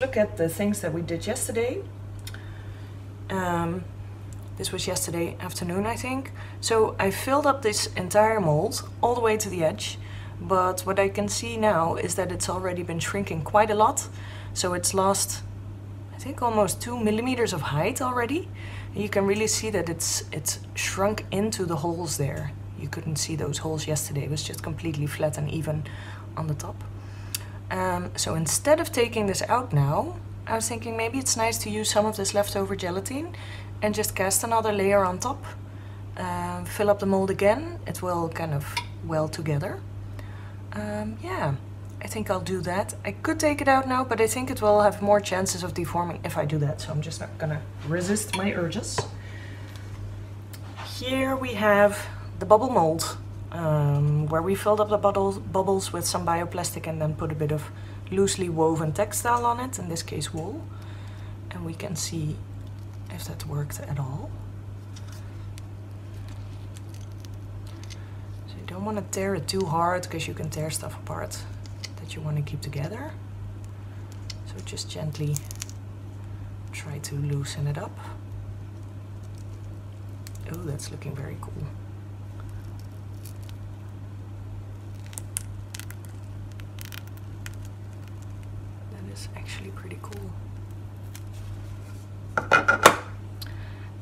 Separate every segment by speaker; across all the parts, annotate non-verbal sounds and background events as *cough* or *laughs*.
Speaker 1: look at the things that we did yesterday. Um, this was yesterday afternoon, I think. So I filled up this entire mold all the way to the edge. But what I can see now is that it's already been shrinking quite a lot. So it's lost, I think almost two millimeters of height already. And you can really see that it's, it's shrunk into the holes there. You couldn't see those holes yesterday. It was just completely flat and even on the top. Um, so instead of taking this out now, I was thinking maybe it's nice to use some of this leftover gelatin and just cast another layer on top. Uh, fill up the mold again, it will kind of weld together. Um, yeah, I think I'll do that. I could take it out now, but I think it will have more chances of deforming if I do that, so I'm just not gonna resist my urges. Here we have the bubble mold um, where we filled up the bubbles, bubbles with some bioplastic and then put a bit of loosely woven textile on it, in this case wool. And we can see if that worked at all. So you don't want to tear it too hard because you can tear stuff apart that you want to keep together. So just gently try to loosen it up. Oh, that's looking very cool. is actually pretty cool.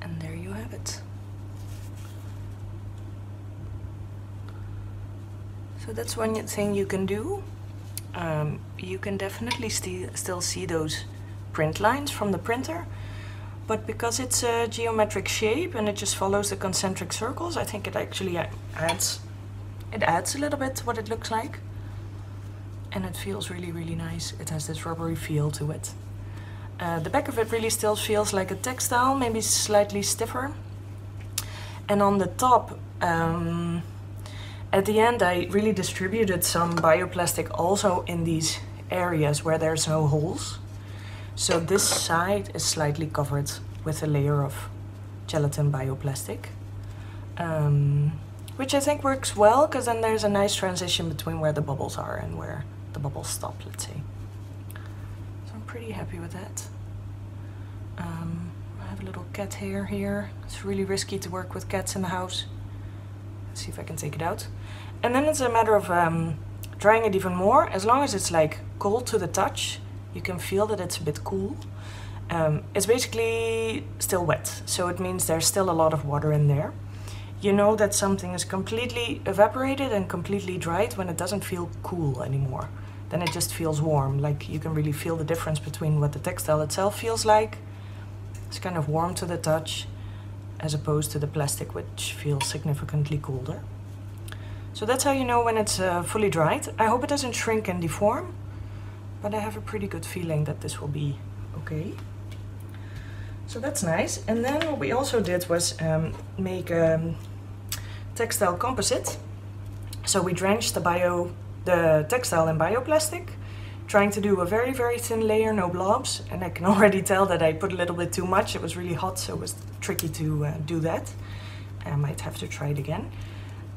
Speaker 1: And there you have it. So that's one thing you can do. Um, you can definitely st still see those print lines from the printer, but because it's a geometric shape and it just follows the concentric circles, I think it actually adds it adds a little bit to what it looks like and it feels really, really nice. It has this rubbery feel to it. Uh, the back of it really still feels like a textile, maybe slightly stiffer. And on the top, um, at the end I really distributed some bioplastic also in these areas where there's no holes. So this side is slightly covered with a layer of gelatin bioplastic. Um, which I think works well because then there's a nice transition between where the bubbles are and where the bubbles stop, let's say. So I'm pretty happy with that. Um, I have a little cat hair here. It's really risky to work with cats in the house. See if I can take it out. And then it's a matter of um, drying it even more. As long as it's like cold to the touch, you can feel that it's a bit cool. Um, it's basically still wet, so it means there's still a lot of water in there. You know that something is completely evaporated and completely dried when it doesn't feel cool anymore. Then it just feels warm, like you can really feel the difference between what the textile itself feels like. It's kind of warm to the touch, as opposed to the plastic which feels significantly colder. So that's how you know when it's uh, fully dried. I hope it doesn't shrink and deform, but I have a pretty good feeling that this will be okay. So that's nice. And then what we also did was um, make a um, textile composite. So we drenched the bio, the textile in bioplastic, trying to do a very, very thin layer, no blobs. And I can *laughs* already tell that I put a little bit too much. It was really hot, so it was tricky to uh, do that. I might have to try it again.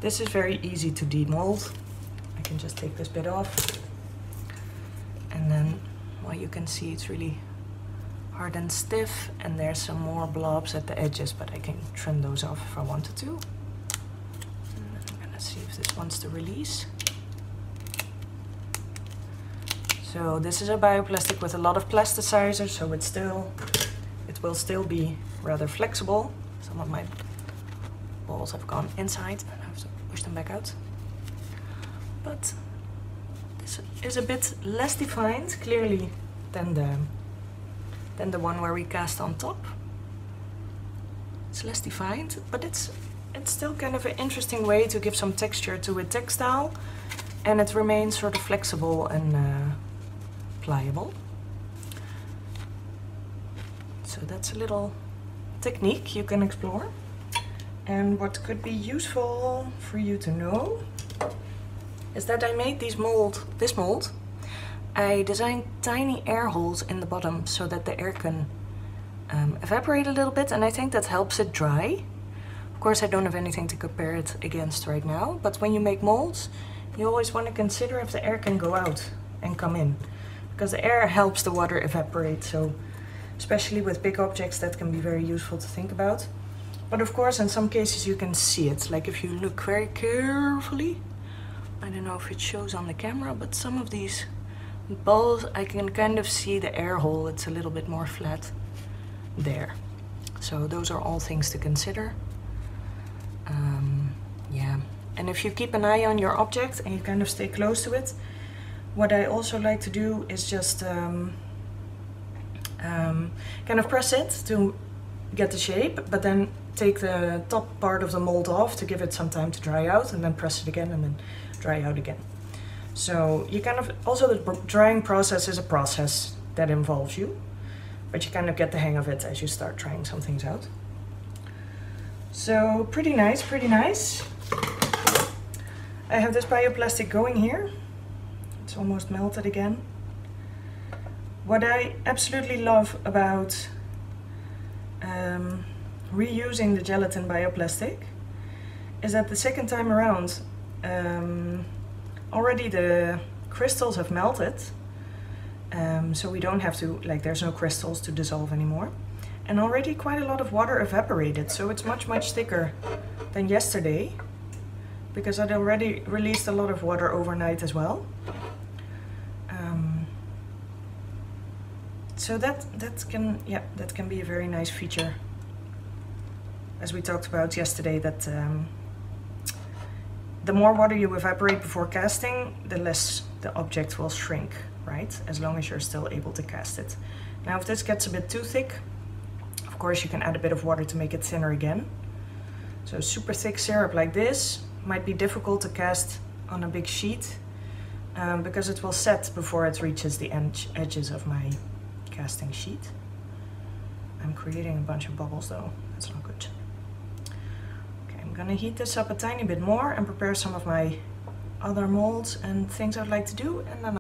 Speaker 1: This is very easy to demold. I can just take this bit off. And then, well, you can see it's really hard and stiff and there's some more blobs at the edges but I can trim those off if I wanted to. I'm gonna see if this wants to release. So this is a bioplastic with a lot of plasticizer so it's still, it will still be rather flexible. Some of my balls have gone inside and I have to push them back out. But this is a bit less defined clearly than the than the one where we cast on top. It's less defined, but it's it's still kind of an interesting way to give some texture to a textile and it remains sort of flexible and uh, pliable. So that's a little technique you can explore. And what could be useful for you to know is that I made these mold, this mold I designed tiny air holes in the bottom so that the air can um, evaporate a little bit and I think that helps it dry. Of course I don't have anything to compare it against right now, but when you make molds you always want to consider if the air can go out and come in because the air helps the water evaporate. So especially with big objects, that can be very useful to think about. But of course, in some cases you can see it. Like if you look very carefully, I don't know if it shows on the camera, but some of these balls, I can kind of see the air hole. It's a little bit more flat there. So those are all things to consider. Um, yeah, and if you keep an eye on your object and you kind of stay close to it, what I also like to do is just um, um, kind of press it to get the shape, but then take the top part of the mold off to give it some time to dry out and then press it again and then dry out again. So you kind of, also the drying process is a process that involves you, but you kind of get the hang of it as you start trying some things out. So pretty nice, pretty nice. I have this bioplastic going here. It's almost melted again. What I absolutely love about um, reusing the gelatin bioplastic is that the second time around um, already the crystals have melted um, so we don't have to like there's no crystals to dissolve anymore and already quite a lot of water evaporated so it's much much thicker than yesterday because I'd already released a lot of water overnight as well so that that can yeah that can be a very nice feature. As we talked about yesterday that um, the more water you evaporate before casting the less the object will shrink right? As long as you're still able to cast it. Now if this gets a bit too thick of course you can add a bit of water to make it thinner again. So super thick syrup like this might be difficult to cast on a big sheet um, because it will set before it reaches the edge, edges of my casting sheet. I'm creating a bunch of bubbles though, that's not good. Okay, I'm gonna heat this up a tiny bit more and prepare some of my other molds and things I'd like to do and then